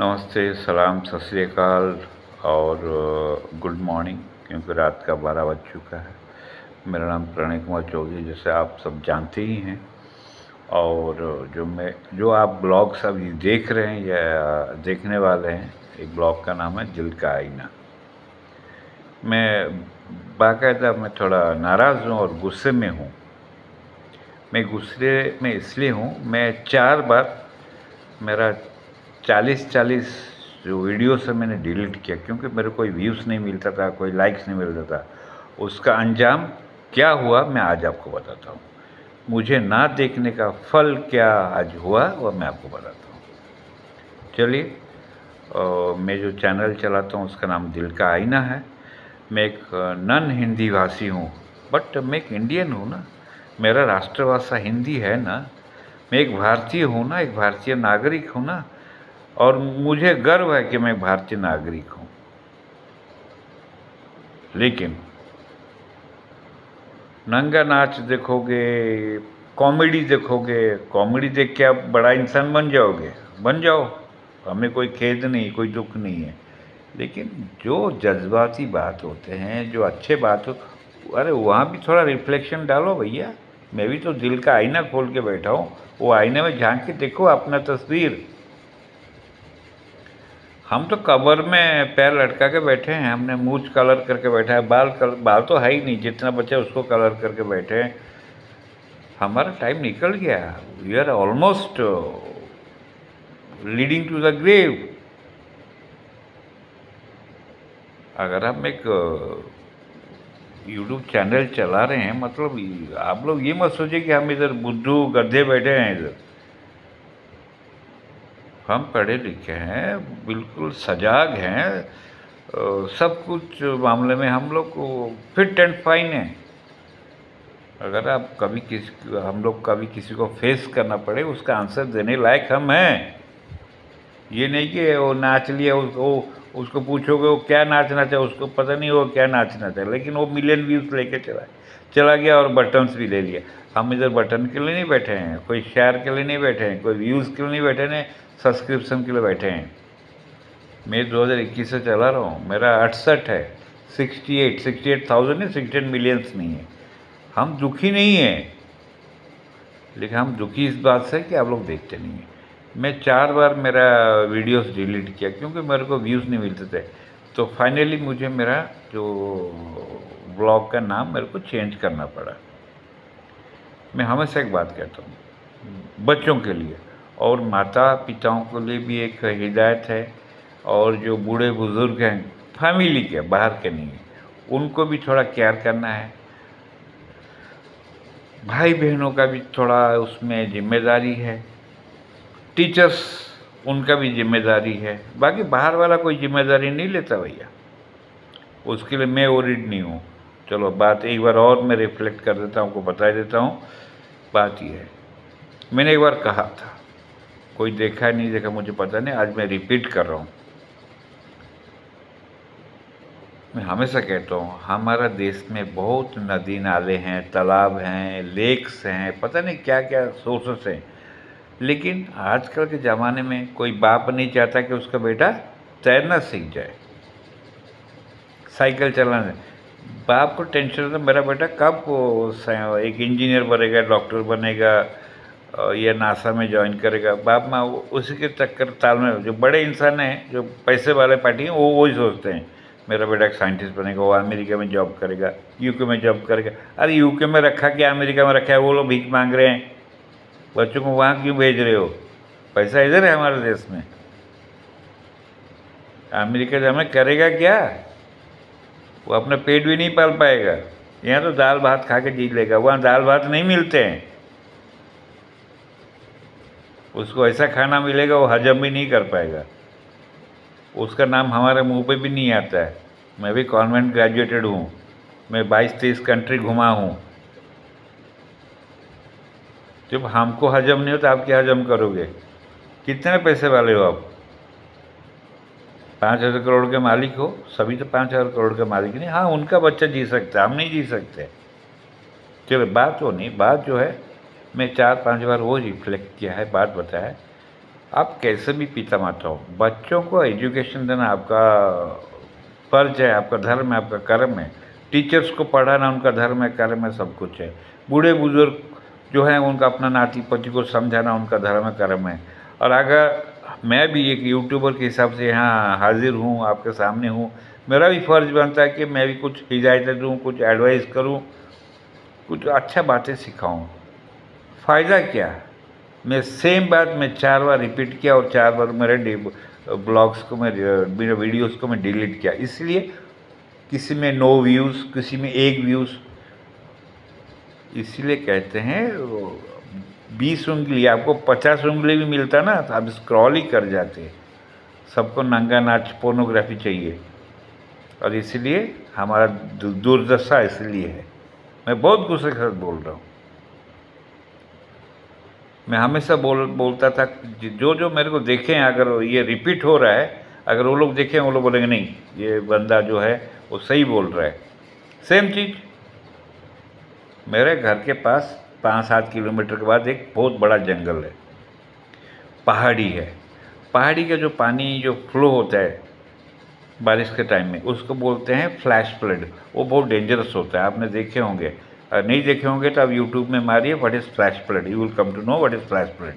नमस्ते, सलाम, सत और गुड मॉर्निंग, क्योंकि रात का बारह बज चुका है। मेरा नाम प्रणय कुमार चौधरी, जैसे आप सब जानते ही हैं। और, जो मैं, जो आप ब्लॉग सब ये देख रहे हैं या, देखने वाले हैं, एक ब्लॉग का नाम है दिल का आईना। मैं, बाकायदा मैं थोड़ा नाराज़ हूँ और गुस्से में हूँ। मैं गुस्से में इसलिए हूँ, मैं चार बार मेरा चालीस चालीस जो वीडियोस है मैंने डिलीट किया, क्योंकि मेरे कोई व्यूज़ नहीं मिलता था, कोई लाइक्स नहीं मिलता था। उसका अंजाम क्या हुआ, मैं आज आपको बताता हूँ। मुझे ना देखने का फल क्या आज हुआ वह मैं आपको बताता हूँ। चलिए मैं जो चैनल चलाता हूँ, उसका नाम दिल का आईना है। मैं एक नन हिंदी भाषी हूँ, बट मैं एक इंडियन हूँ ना। मेरा राष्ट्रभाषा हिंदी है ना। मैं एक भारतीय हूँ ना, एक भारतीय नागरिक हूँ ना। और मुझे गर्व है कि मैं भारतीय नागरिक हूँ। लेकिन नंगा नाच देखोगे, कॉमेडी देखोगे, कॉमेडी देख के आप बड़ा इंसान बन जाओगे। बन जाओ, हमें कोई खेद नहीं, कोई दुख नहीं है। लेकिन जो जज्बाती बात होते हैं, जो अच्छे बात हो, अरे वहाँ भी थोड़ा रिफ्लेक्शन डालो भैया। मैं भी तो दिल का आईना खोल के बैठा हूँ। वो आईने में झाँक के देखो अपना तस्वीर। हम तो कवर में पैर लटका के बैठे हैं, हमने मूछ कलर करके बैठा है, बाल कलर बाल तो है ही नहीं, जितना बच्चा उसको कलर करके बैठे हैं। हमारा टाइम निकल गया we are almost leading to the grave अगर हम एक यूट्यूब चैनल चला रहे हैं मतलब आप लोग ये मत सोचिए कि हम इधर बुद्धू गड्ढे बैठे हैं इधर। हम पढ़े लिखे हैं, बिल्कुल सजाग हैं सब कुछ मामले में हम लोग फिट एंड फाइन है। अगर आप कभी किसी, हम लोग कभी किसी को फेस करना पड़े, उसका आंसर देने लायक हम हैं। ये नहीं कि वो नाच लिया उसको उसको पूछोगे वो क्या नाचना चाहे उसको पता नहीं वो क्या नाचना चाहे लेकिन वो मिलियन व्यूज़ लेके चला चला गया और बटन्स भी ले लिया हम इधर बटन के लिए नहीं बैठे हैं, कोई शेयर के लिए नहीं बैठे हैं, कोई व्यूज़ के लिए नहीं बैठे हैं सब्सक्रिप्शन के लिए बैठे हैं। मैं 2021 से चला रहा हूँ। मेरा अड़सठ है। 68 68 थाउज़ेंड है सिक्सटी मिलियंस नहीं है। हम दुखी नहीं हैं। लेकिन हम दुखी इस बात से कि आप लोग देखते नहीं हैं। मैं चार बार मेरा वीडियोस डिलीट किया क्योंकि मेरे को व्यूज़ नहीं मिलते थे। तो फाइनली मुझे मेरा जो ब्लॉग का नाम मेरे को चेंज करना पड़ा। मैं हमेशा एक बात कहता हूँ। बच्चों के लिए। और माता पिताओं के लिए भी एक हिदायत है और जो बूढ़े बुज़ुर्ग हैं, फैमिली के, बाहर के नहीं हैं, उनको भी थोड़ा केयर करना है। भाई बहनों का भी थोड़ा उसमें ज़िम्मेदारी है। टीचर्स, उनका भी ज़िम्मेदारी है। बाकी बाहर वाला कोई ज़िम्मेदारी नहीं लेता भैया। उसके लिए मैं ओरिड नहीं हूँ। चलो, बात एक बार और मैं रिफ्लेक्ट कर देता हूँ, आपको बता देता हूँ। बात यह है। मैंने एक बार कहा था कोई देखा नहीं, देखा मुझे पता नहीं, आज मैं रिपीट कर रहा हूँ। मैं हमेशा कहता हूँ, हमारा देश में बहुत नदी नाले हैं, तालाब हैं लेक्स हैं, पता नहीं क्या क्या सोर्सेस हैं। लेकिन आजकल के ज़माने में कोई बाप नहीं चाहता कि उसका बेटा तैरना सीख जाए। साइकिल चलाना। बाप को टेंशन होता मेरा बेटा कब एक इंजीनियर बनेगा डॉक्टर बनेगा या नासा में ज्वाइन करेगा। बाप माँ उसी के चक्कर ताल में, जो बड़े इंसान हैं, जो पैसे वाले पार्टी हैं, वो वही सोचते हैं, मेरा बेटा एक साइंटिस्ट बनेगा, वो अमेरिका में जॉब करेगा यूके में जॉब करेगा। अरे यूके में रखा क्या, अमेरिका में रखा है, वो लोग भीख मांग रहे हैं। बच्चों को वहाँ क्यों भेज रहे हो? पैसा इधर है हमारे देश में। अमेरिका से हमें करेगा क्या? वो अपना पेट भी नहीं पाल पाएगा। यहाँ तो दाल भात खा के जी लेगा, वहाँ दाल भात नहीं मिलते हैं। उसको ऐसा खाना मिलेगा, वो हजम भी नहीं कर पाएगा। उसका नाम हमारे मुँह पे भी नहीं आता है। मैं भी कॉन्वेंट ग्रेजुएटेड हूँ। मैं बाईस तेईस कंट्री घुमा हूँ। जब हमको हजम नहीं होता, आप क्या हजम करोगे? कितने पैसे वाले हो आप? पाँच हज़ार करोड़ के मालिक हो। सभी तो पाँच हज़ार करोड़ के मालिक नहीं। हाँ उनका बच्चा जी सकता है। हम नहीं जी सकते। चलो, बात वो नहीं, बात जो है मैं चार पाँच बार वो रिफ्लेक्ट किया है, बात बताया। आप कैसे भी पिता माता हो, बच्चों को एजुकेशन देना आपका फ़र्ज़ है, आपका धर्म है, आपका कर्म है। टीचर्स को पढ़ाना उनका धर्म है, कर्म है, सब कुछ है। बूढ़े बुज़ुर्ग जो हैं, उनका अपना नाती पति को समझाना उनका धर्म है, कर्म है। और अगर मैं भी एक यूट्यूबर के हिसाब से यहाँ हाजिर हूँ, आपके सामने हूँ, मेरा भी फ़र्ज़ बनता है कि मैं भी कुछ हिदायतें दूँ, कुछ एडवाइस करूँ, कुछ अच्छा बातें सिखाऊँ। फ़ायदा क्या? मैं सेम बात मैं चार बार रिपीट किया और चार बार मेरे ब्लॉग्स को मैं मेरे वीडियोस को मैं डिलीट किया। इसलिए किसी में नो व्यूज़ किसी में एक व्यूज़ इसलिए कहते हैं बीस उंगली, आपको पचास उंगली भी मिलता ना तो आप स्क्रॉल ही कर जाते सबको नंगा नाच पोर्नोग्राफी चाहिए। और इसलिए हमारा दुर्दशा इसलिए है। मैं बहुत गुस्से के साथ बोल रहा हूँ। मैं हमेशा बोल, बोलता था जो जो मेरे को देखें, अगर ये रिपीट हो रहा है, अगर वो लोग देखें, वो लोग बोलेंगे, नहीं, ये बंदा जो है, वो सही बोल रहा है। सेम चीज़। मेरे घर के पास पाँच सात किलोमीटर के बाद एक बहुत बड़ा जंगल है। पहाड़ी है। पहाड़ी का जो पानी, जो फ्लो होता है, बारिश के टाइम में, उसको बोलते हैं फ्लैश फ्लड वो बहुत डेंजरस होता है। आपने देखे होंगे। नहीं देखे होंगे तो आप यूट्यूब में मारिए what is flash flood you will come to know what is flash flood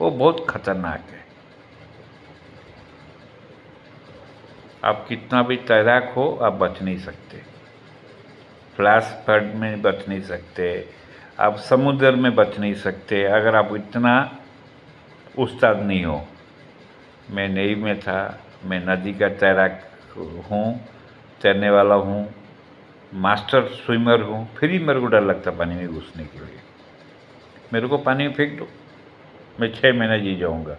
वो बहुत खतरनाक है। आप कितना भी तैराक हो, आप बच नहीं सकते। फ्लैश फ्लड में बच नहीं सकते। आप समुद्र में बच नहीं सकते। अगर आप इतना उस्ताद नहीं हो। मैं नई में था, मैं नदी का तैराक हूँ, तैरने वाला हूँ। मास्टर स्विमर हूँ, फिर भी मेरे को डर लगता पानी में घुसने के लिए। मेरे को पानी में फेंक दो, मैं छः महीने जी जाऊँगा।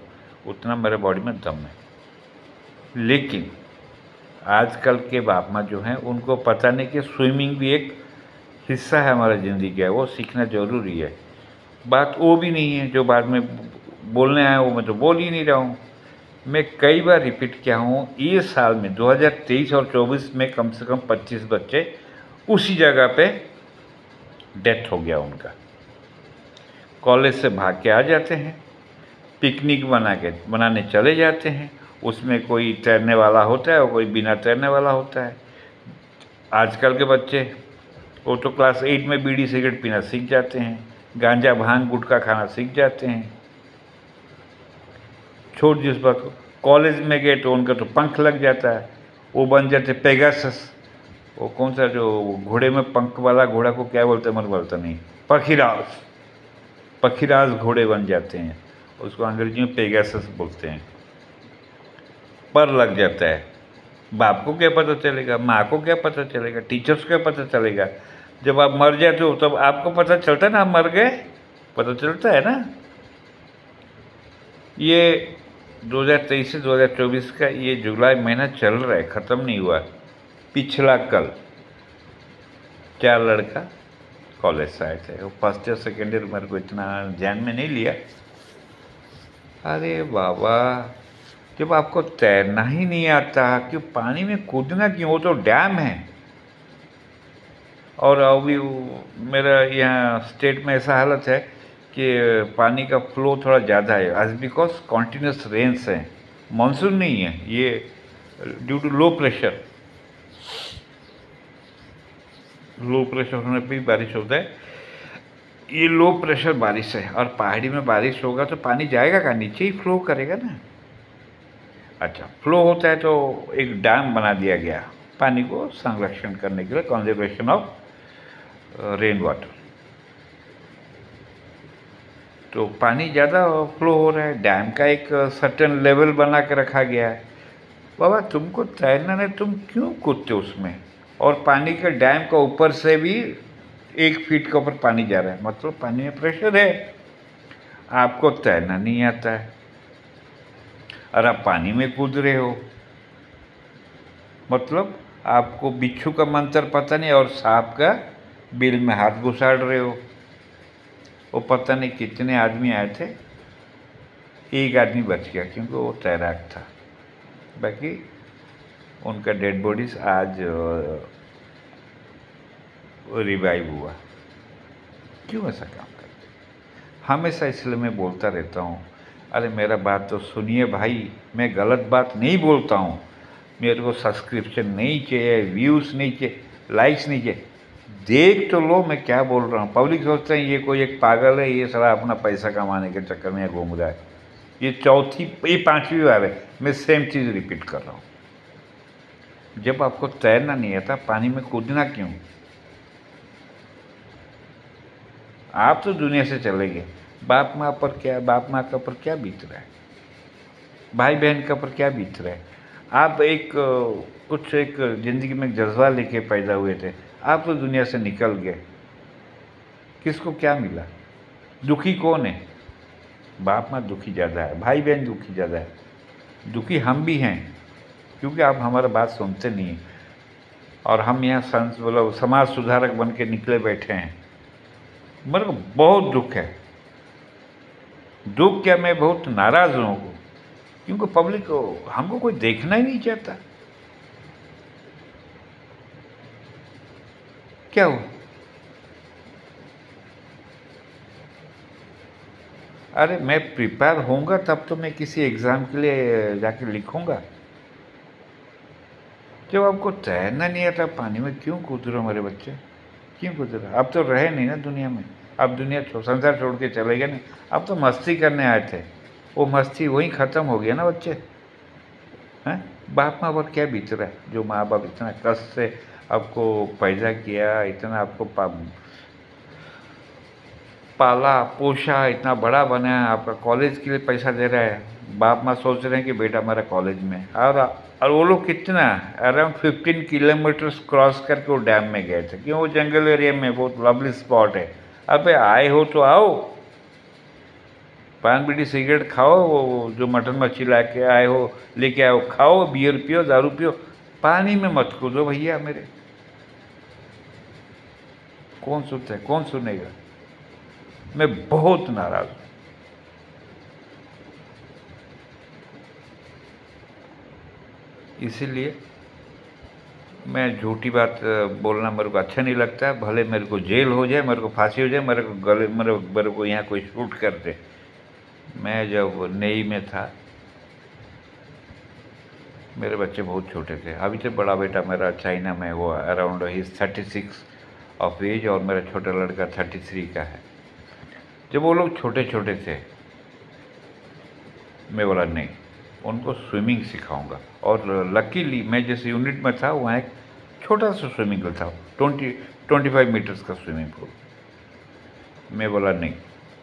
उतना मेरे बॉडी में दम है। लेकिन आजकल के बाप माँ जो हैं, उनको पता नहीं कि स्विमिंग भी एक हिस्सा है हमारा ज़िंदगी का, वो सीखना ज़रूरी है। बात वो भी नहीं है, जो बाद में बोलने आए वो मैं तो बोल ही नहीं रहा हूँ। मैं कई बार रिपीट किया हूँ, ये साल में 2023 और 24 में कम से कम 25 बच्चे उसी जगह पे डेथ हो गया उनका। कॉलेज से भाग के आ जाते हैं, पिकनिक बना के बनाने चले जाते हैं। उसमें कोई तैरने वाला होता है और कोई बिना तैरने वाला होता है। आजकल के बच्चे, वो तो क्लास एट में बीड़ी सिगरेट पीना सीख जाते हैं, गांजा, भाँग, गुटखा खाना सीख जाते हैं। छोड़ जिस बात कॉलेज में गए तो उनका तो पंख लग जाता है। वो बन जाते पेगासस। वो कौन सा जो घोड़े में पंख वाला घोड़ा को क्या बोलते हैं? मत बोलता नहीं। पखीराज। पखीराज घोड़े बन जाते हैं। उसको अंग्रेज़ी में पेगासस बोलते हैं। पर लग जाता है। बाप को क्या पता चलेगा? माँ को क्या पता चलेगा? टीचर्स को क्या पता चलेगा? जब आप मर जाते हो, तब आपको पता चलता है ना आप मर गए? पता चलता है ना? ये 2023 से 2024 का ये जुलाई महीना चल रहा है, ख़त्म नहीं हुआ। पिछला कल, क्या लड़का? कॉलेज से आए थे। वो फ़र्स्ट ईयर सेकेंड ईयर मेरे को इतना ध्यान में नहीं लिया। अरे बाबा, जब आपको तैरना ही नहीं आता कि पानी में कूदना क्यों? वो तो डैम है। और अभी मेरा यहाँ स्टेट में ऐसा हालत है कि पानी का फ्लो थोड़ा ज़्यादा है। एज बिकॉज़ कॉन्टीन्यूस रेंस है। मानसून नहीं है। ये due to low pressure low pressure होने पर भी बारिश होता है। ये लो प्रेशर बारिश है और पहाड़ी में बारिश होगा तो पानी जाएगा का नीचे ही फ्लो करेगा ना। अच्छा फ्लो होता है तो एक डैम बना दिया गया पानी को संरक्षण करने के लिए कंजर्वेशन ऑफ़ रेन वाटर तो पानी ज़्यादा फ्लो हो रहा है डैम का एक सर्टन लेवल बना के रखा गया है। बाबा, तुमको तैरना है, तुम क्यों कूदते उसमें? और पानी के डैम का ऊपर से भी एक फीट के ऊपर पानी जा रहा है। मतलब पानी में प्रेशर है। आपको तैरना नहीं आता है। और आप पानी में कूद रहे हो। मतलब आपको बिच्छू का मंत्र पता नहीं और सांप का बिल में हाथ घुसाड़ रहे हो। वो पता नहीं कितने आदमी आए थे। एक आदमी बच गया क्योंकि वो तैराक था। बाकी उनका डेड बॉडीज आज रिवाइव हुआ। क्यों ऐसा काम करते हमेशा इसलिए मैं बोलता रहता हूँ, अरे, मेरा बात तो सुनिए भाई, मैं गलत बात नहीं बोलता हूँ। मेरे को सब्सक्रिप्शन नहीं चाहिए व्यूज़ नहीं चाहिए लाइक्स नहीं चाहिए। देख तो लो मैं क्या बोल रहा हूँ। पब्लिक सोचते हैं, ये कोई एक पागल है, ये सारा अपना पैसा कमाने के चक्कर में घूम रहा है। ये चौथी, ये पांचवी बार है, मैं सेम चीज़ रिपीट कर रहा हूँ। जब आपको तैरना नहीं आता, पानी में कूदना क्यों? आप तो दुनिया से चले गए। बाप माँ पर क्या, बाप माँ का पर क्या बीत रहा है? भाई बहन का पर क्या बीत रहा है? आप एक, कुछ एक ज़िंदगी में जज्बा लेके पैदा हुए थे। आप तो दुनिया से निकल गए। किसको क्या मिला? दुखी कौन है? बाप माँ दुखी ज़्यादा है, भाई बहन दुखी ज़्यादा है। दुखी हम भी हैं। क्योंकि आप हमारा बात सुनते नहीं हैं। और हम यहाँ संत मतलब समाज सुधारक बन के निकले बैठे हैं। मेरे को बहुत दुख है। दुख क्या मैं बहुत नाराज़ हूँ क्योंकि पब्लिक को, हमको कोई देखना ही नहीं चाहता। क्या हुआ? अरे मैं प्रिपेयर होऊँगा, तब तो मैं किसी एग्ज़ाम के लिए जाके लिखूँगा। जब आपको तैरना नहीं आता पानी में क्यों कूद रहे हो मेरे बच्चे? क्यों कूद रहे अब तो रहे नहीं ना दुनिया में। अब दुनिया संसार छोड़ के चले गए ना। अब तो मस्ती करने आए थे। वो मस्ती वहीं ख़त्म हो गया ना बच्चे। हैं? बाप माँ पर क्या बीत रहा है? जो माँ बाप इतना कष्ट से आपको पैदा किया इतना आपको पा, पाला पोषा इतना बड़ा बनाया आपका कॉलेज के लिए पैसा दे रहा है। बाप माँ सोच रहे हैं कि बेटा हमारा कॉलेज में और और वो लोग कितना अराउंड फिफ्टीन किलोमीटर्स क्रॉस करके वो डैम में गए थे। क्यों? वो जंगल एरिया में बहुत लवली स्पॉट है। अबे आए हो तो आओ। पान बीड़ी सिगरेट खाओ, वो जो मटन मच्छी ला के आए हो, लेके आओ, खाओ बियर पियो, दारू पियो। पानी में मत कूदो भैया मेरे। कौन सुनता है? कौन सुनेगा? मैं बहुत नाराज़ हूँ। इसीलिए मैं झूठी बात बोलना मेरे को अच्छा नहीं लगता। भले मेरे को जेल हो जाए, मेरे को फांसी हो जाए, मेरे को गले, मेरे मेरे को यहाँ कोई शूट कर दे। मैं जब नई में था, मेरे बच्चे बहुत छोटे थे। अभी तो बड़ा बेटा मेरा चाइना में वो अराउंड ही थर्टी सिक्स ऑफ़ एज और मेरा छोटा लड़का थर्टी थ्री का है। जब वो लोग छोटे छोटे थे, मैं बोला, नहीं। उनको स्विमिंग सिखाऊँगा। और लकीली मैं जिस यूनिट में था, वहाँ एक छोटा सा स्विमिंग पूल था ट्वेंटी ट्वेंटी फाइव मीटर्स का स्विमिंग पूल मैं बोला, नहीं,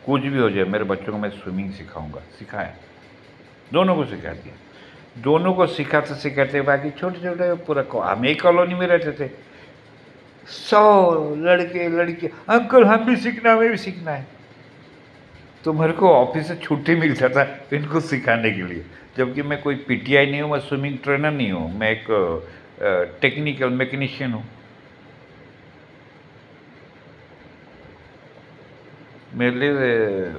कुछ भी हो जाए, मेरे बच्चों को मैं स्विमिंग सिखाऊँगा। सिखाया। दोनों को सिखा दिया। दोनों को सिखाते सिखाते बाकी छोटे छोटे पूरा हम एक कॉलोनी में रहते थे। सौ लड़के लड़के अंकल हम भी सीखना, हमें भी सीखना है। तो मेरे को ऑफ़िस से छुट्टी मिलता था इनको सिखाने के लिए। जबकि मैं कोई पीटीआई नहीं हूँ, मैं स्विमिंग ट्रेनर नहीं हूँ, मैं एक टेक्निकल मैकेनिशियन हूँ। मेरे लिए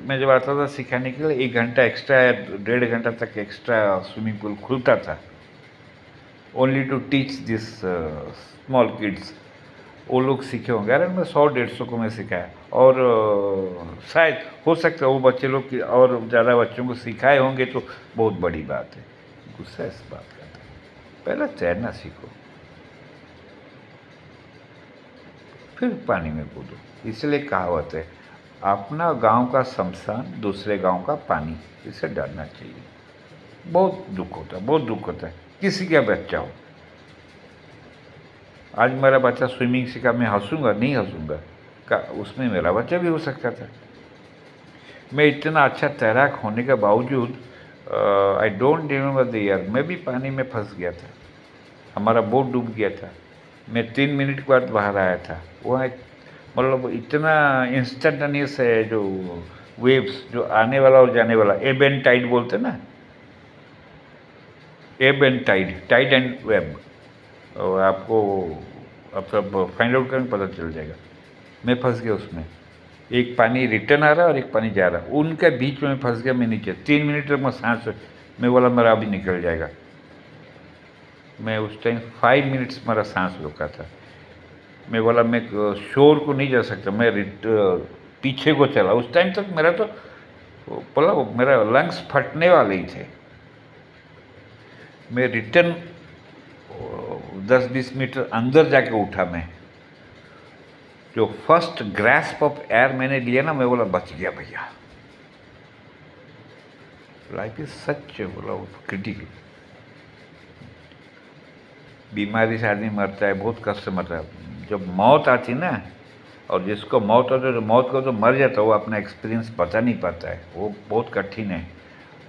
मैं जब आता था सिखाने के लिए, एक घंटा एक्स्ट्रा या डेढ़ घंटा तक एक्स्ट्रा स्विमिंग पूल खुलता था। Only to teach this small kids वो लोग सीखे होंगे, अरे मैं सौ डेढ़ सौ को मैं सिखाया। और शायद हो सकता है वो बच्चे लोग की और ज़्यादा बच्चों को सिखाए होंगे तो बहुत बड़ी बात है। गुस्सा इस बात का पहले तैरना सीखो। फिर पानी में कूदो। इसलिए कहावत है, अपना गाँव का शमशान, दूसरे गाँव का पानी, इसे डरना चाहिए। बहुत दुख होता है, बहुत दुख होता है। किसी का बच्चा हो। आज मेरा बच्चा स्विमिंग सीखा, मैं हंसूँगा, नहीं हंसूँगा? का उसमें मेरा बच्चा भी हो सकता था? मैं इतना अच्छा तैराक होने के बावजूद I don't remember the year मैं भी पानी में फंस गया था। हमारा बोट डूब गया था। मैं तीन मिनट के बाद बाहर आया था। वहाँ मतलब इतना इंस्टेंटनियस है जो वेव्स जो आने वाला और जाने वाला एब एंड टाइड बोलते ना? Ebb and tide tide and wave आपको अब सब फाइंड आउट करेंगे पता चल जाएगा? मैं फंस गया उसमें। एक पानी रिटर्न आ रहा और एक पानी जा रहा उनके बीच में फंस गया, मैं नीचे। तीन मिनट तक मैं सांस मैं बोला, मेरा अभी निकल जाएगा। मैं उस टाइम फाइव मिनट्स मेरा सांस रुका था। मैं बोला, मैं शोर को नहीं जा सकता। मैं पीछे को चला। उस टाइम तक मेरा तो बोला मेरा लंग्स फटने वाले ही थे। मैं रिटर्न दस बीस मीटर अंदर जाके उठा मैं। जो फ़र्स्ट ग्रैस्प ऑफ़ एयर मैंने लिया ना, मैं बोला, बच गया भैया। लाइफ इज़ सच बोला क्रिटिकल बीमारी से आदमी मरता है, बहुत कष्ट से मरता है। जब मौत आती ना, और जिसको मौत होती है तो मौत को तो मर जाता है, वो अपना एक्सपीरियंस बता नहीं पाता है। वो बहुत कठिन है।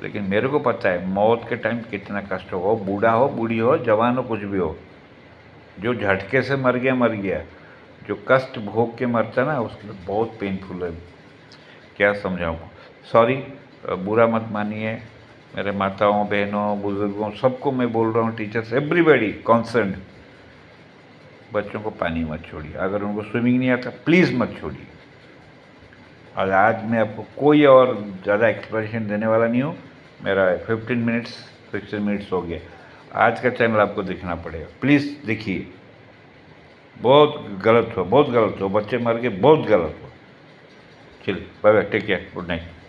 लेकिन मेरे को पता है, मौत के टाइम कितना कष्ट हो। वो बूढ़ा हो, बूढ़ी हो, जवान हो, कुछ भी हो। जो झटके से मर गया मर गया। जो कष्ट भोग के मरता ना, उसके लिए बहुत पेनफुल है। क्या समझाऊँ? सॉरी बुरा मत मानिए। मेरे माताओं, बहनों, बुज़ुर्गों, सबको मैं बोल रहा हूँ टीचर्स एवरीबडी कॉन्सर्न बच्चों को पानी मत छोड़िए। अगर उनको स्विमिंग नहीं आता प्लीज़ मत छोड़िए। और आज मैं आपको कोई और ज़्यादा एक्सप्लेनेशन देने वाला नहीं हूँ। मेरा 15 मिनट्स 16 मिनट्स हो गया। आज का चैनल आपको देखना पड़ेगा। प्लीज़ देखिए। बहुत गलत हुआ, बहुत गलत हुआ, बच्चे मर गए, बहुत गलत हुआ। चलिए bye bye take care good night